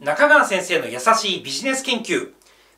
中川先生の優しいビジネス研究。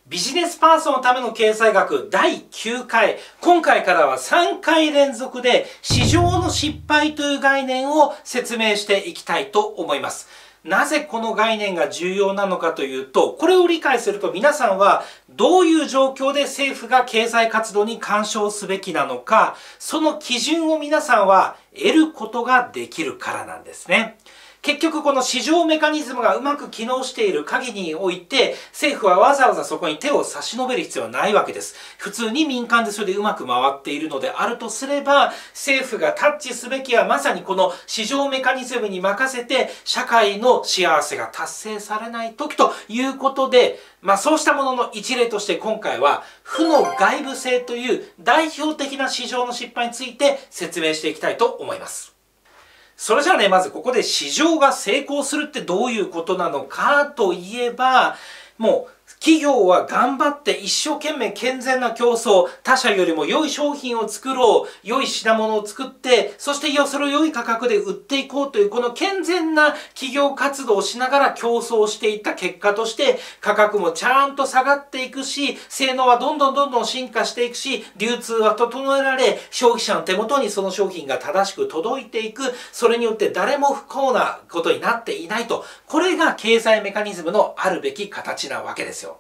ビジネスパーソンのための経済学第9回。今回からは3回連続で市場の失敗という概念を説明していきたいと思います。なぜこの概念が重要なのかというと、これを理解すると皆さんはどういう状況で政府が経済活動に干渉すべきなのか、その基準を皆さんは得ることができるからなんですね。結局この市場メカニズムがうまく機能している限りにおいて、政府はわざわざそこに手を差し伸べる必要はないわけです。普通に民間でそれでうまく回っているのであるとすれば、政府がタッチすべきはまさにこの市場メカニズムに任せて、社会の幸せが達成されない時ということで、まあそうしたものの一例として今回は、負の外部性という代表的な市場の失敗について説明していきたいと思います。それじゃあね、まずここで市場が成功するってどういうことなのかといえば、もう企業は頑張って一生懸命健全な競争、他社よりも良い商品を作ろう、良い品物を作って、そしてそれを良い価格で売っていこうという、この健全な企業活動をしながら競争していった結果として、価格もちゃんと下がっていくし、性能はどんどんどんどん進化していくし、流通は整えられ、消費者の手元にその商品が正しく届いていく、それによって誰も不幸なことになっていないと、これが経済メカニズムのあるべき形なわけですよ。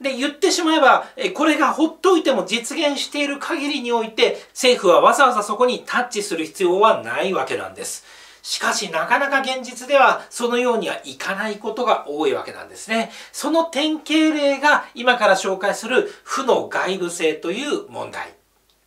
で、言ってしまえば、これがほっといても実現している限りにおいて、政府はわざわざそこにタッチする必要はないわけなんです。しかしなかなか現実ではそのようにはいかないことが多いわけなんですね。その典型例が今から紹介する負の外部性という問題。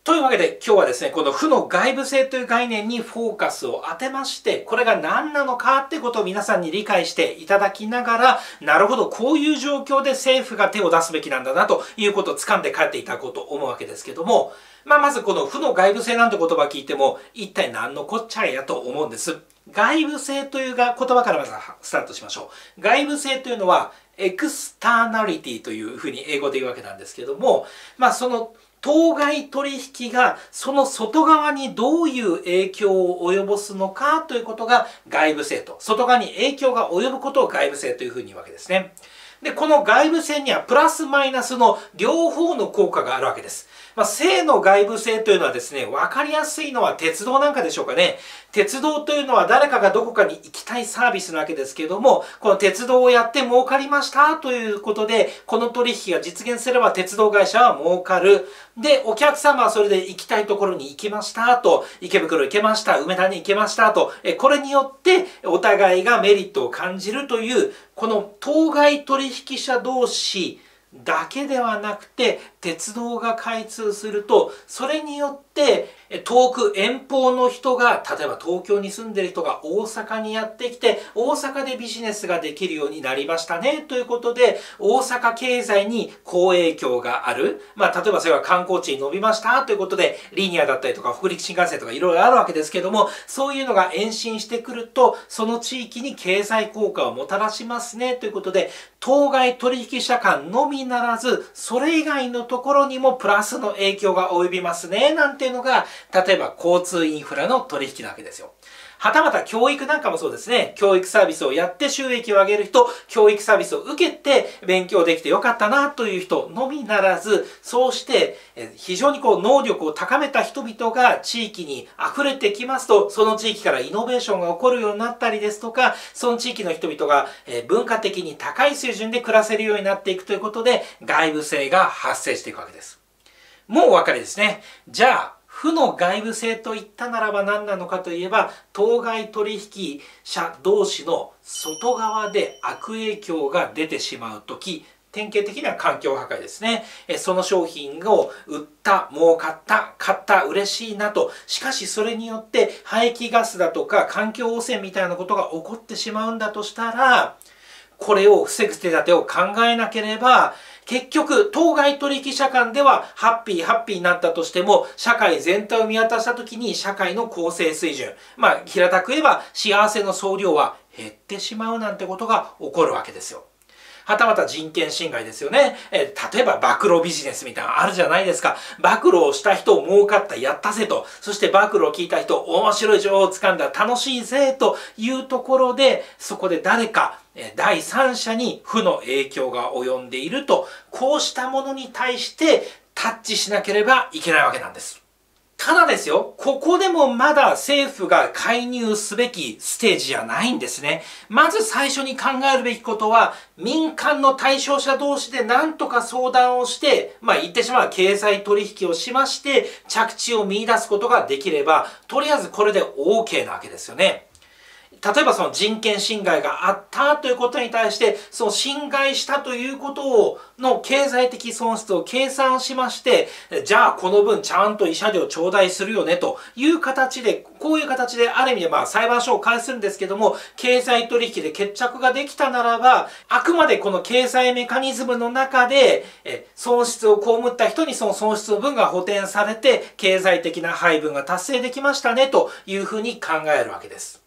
というわけで今日はですね、この負の外部性という概念にフォーカスを当てまして、これが何なのかってことを皆さんに理解していただきながら、なるほど、こういう状況で政府が手を出すべきなんだなということを掴んで帰っていただこうと思うわけですけども、まあ、まずこの負の外部性なんて言葉聞いても、一体何のこっちゃいやと思うんです。外部性というが言葉からまずスタートしましょう。外部性というのは、エクスターナリティというふうに英語で言うわけなんですけども、まあその当該取引がその外側にどういう影響を及ぼすのかということが外部性と、外側に影響が及ぶことを外部性というふうに言うわけですね。で、この外部性にはプラスマイナスの両方の効果があるわけです。まあ、性の外部性というのはですね、わかりやすいのは鉄道なんかでしょうかね。鉄道というのは誰かがどこかに行きたいサービスなわけですけども、この鉄道をやって儲かりましたということで、この取引が実現すれば鉄道会社は儲かる。で、お客様はそれで行きたいところに行きましたと、池袋行けました、梅田に行けましたと、えこれによってお互いがメリットを感じるという、この当該取引者同士だけではなくて、鉄道が開通すると、それによって遠く遠方の人が、例えば東京に住んでる人が大阪にやってきて、大阪でビジネスができるようになりましたね、ということで、大阪経済に好影響がある。まあ、例えばそれは観光地に伸びましたということで、リニアだったりとか、北陸新幹線とかいろいろあるわけですけども、そういうのが延伸してくると、その地域に経済効果をもたらしますね、ということで、当該取引者間のみならず、それ以外のところにもプラスの影響が及びますね、なんていうのが、例えば交通インフラの取引なわけですよ。はたまた教育なんかもそうですね。教育サービスをやって収益を上げる人、教育サービスを受けて勉強できてよかったなという人のみならず、そうして非常にこう能力を高めた人々が地域に溢れてきますと、その地域からイノベーションが起こるようになったりですとか、その地域の人々が文化的に高い水準で暮らせるようになっていくということで、外部性が発生していくわけです。もうお分かりですね。じゃあ、負の外部性といったならば何なのかといえば当該取引者同士の外側で悪影響が出てしまう時典型的な環境破壊ですね。その商品を売った、儲かった、買った、嬉しいなと。しかしそれによって排気ガスだとか環境汚染みたいなことが起こってしまうんだとしたら、これを防ぐ手立てを考えなければ、結局、当該取引者間ではハッピーハッピーになったとしても、社会全体を見渡した時に社会の構成水準、まあ、平たく言えば幸せの総量は減ってしまうなんてことが起こるわけですよ。はたまた人権侵害ですよね。え例えば暴露ビジネスみたいなのあるじゃないですか。暴露をした人を儲かった、やったぜと。そして暴露を聞いた人、面白い情報を掴んだ、楽しいぜというところで、そこで誰か第三者に負の影響が及んでいると、こうしたものに対してタッチしなければいけないわけなんです。ただですよ、ここでもまだ政府が介入すべきステージじゃないんですね。まず最初に考えるべきことは、民間の対象者同士で何とか相談をして、まあ言ってしまう経済取引をしまして、着地を見出すことができれば、とりあえずこれで OK なわけですよね。例えばその人権侵害があったということに対して、その侵害したということを、の経済的損失を計算しまして、じゃあこの分ちゃんと慰謝料頂戴するよねという形で、こういう形である意味でまあ裁判所を返すんですけども、経済取引で決着ができたならば、あくまでこの経済メカニズムの中で、え損失を被った人にその損失の分が補填されて、経済的な配分が達成できましたねというふうに考えるわけです。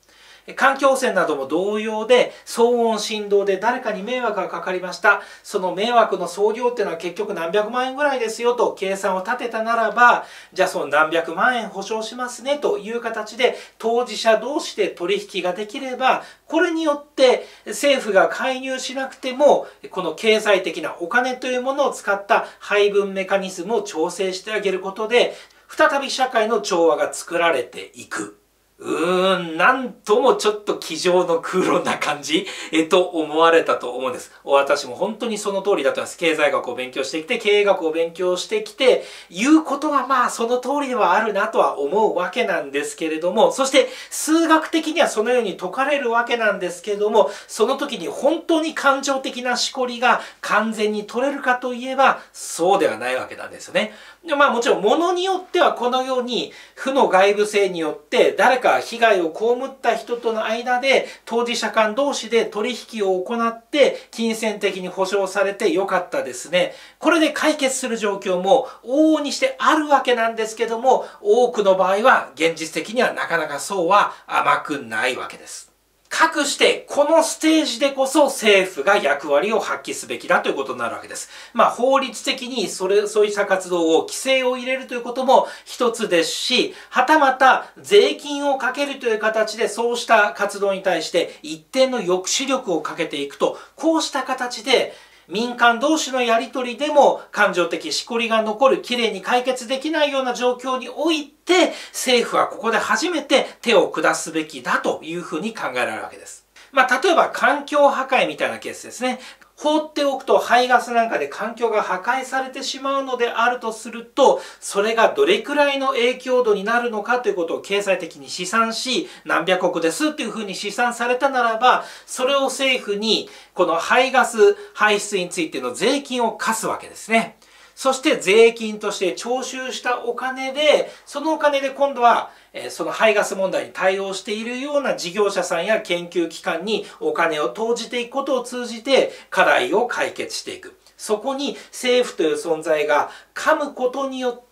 環境汚染なども同様で、騒音振動で誰かに迷惑がかかりました。その迷惑の総量っていうのは結局何百万円ぐらいですよと計算を立てたならば、じゃあその何百万円保証しますねという形で当事者同士で取引ができれば、これによって政府が介入しなくても、この経済的なお金というものを使った配分メカニズムを調整してあげることで、再び社会の調和が作られていく。うーん、なんともちょっと机上の空論な感じ？えと思われたと思うんです。私も本当にその通りだったんです。経済学を勉強してきて、経営学を勉強してきて、言うことはまあその通りではあるなとは思うわけなんですけれども、そして数学的にはそのように解かれるわけなんですけれども、その時に本当に感情的なしこりが完全に取れるかといえば、そうではないわけなんですよね。でまあもちろん物によってはこのように負の外部性によって誰か被害を被った人との間で当事者間同士で取引を行って金銭的に保証されてよかったですね。これで解決する状況も往々にしてあるわけなんですけども多くの場合は現実的にはなかなかそうは甘くないわけです。かくして、このステージでこそ政府が役割を発揮すべきだということになるわけです。まあ、法律的にそれ、そういった活動を規制を入れるということも一つですし、はたまた税金をかけるという形でそうした活動に対して一定の抑止力をかけていくと、こうした形で民間同士のやり取りでも感情的しこりが残る、きれいに解決できないような状況において、政府はここで初めて手を下すべきだというふうに考えられるわけです。まあ、例えば環境破壊みたいなケースですね。放っておくと排ガスなんかで環境が破壊されてしまうのであるとすると、それがどれくらいの影響度になるのかということを経済的に試算し、何百億ですっていうふうに試算されたならば、それを政府にこの排ガス排出についての税金を課すわけですね。そして税金として徴収したお金で、そのお金で今度は、その排ガス問題に対応しているような事業者さんや研究機関にお金を投じていくことを通じて課題を解決していく。そこに政府という存在が噛むことによって、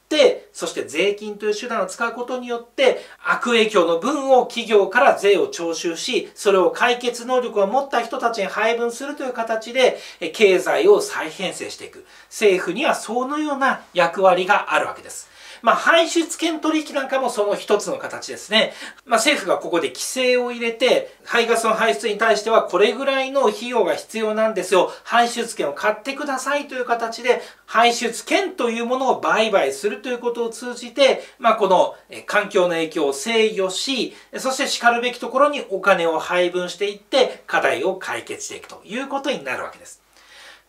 そして税金という手段を使うことによって、悪影響の分を企業から税を徴収し、それを解決能力を持った人たちに配分するという形で、経済を再編成していく。政府にはそのような役割があるわけです。まあ、排出権取引なんかもその一つの形ですね。まあ、政府がここで規制を入れて、排ガスの排出に対してはこれぐらいの費用が必要なんですよ。排出権を買ってくださいという形で、排出権というものを売買するということを通じて、まあ、この環境の影響を制御し、そして叱るべきところにお金を配分していって、課題を解決していくということになるわけです。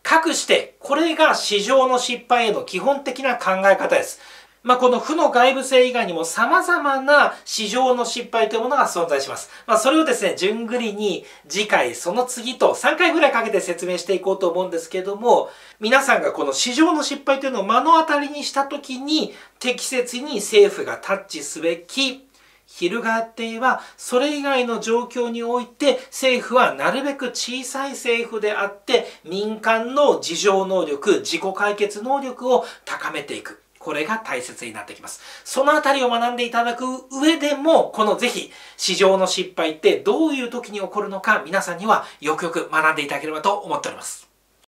かくして、これが市場の失敗への基本的な考え方です。まあ、この負の外部性以外にも様々な市場の失敗というものが存在します。まあ、それをですね、順繰りに次回、その次と3回ぐらいかけて説明していこうと思うんですけども、皆さんがこの市場の失敗というのを目の当たりにしたときに、適切に政府がタッチすべき翻って言えば、それ以外の状況において、政府はなるべく小さい政府であって、民間の自浄能力、自己解決能力を高めていく。これが大切になってきます。そのあたりを学んでいただく上でも、このぜひ、市場の失敗ってどういう時に起こるのか、皆さんにはよくよく学んでいただければと思っております。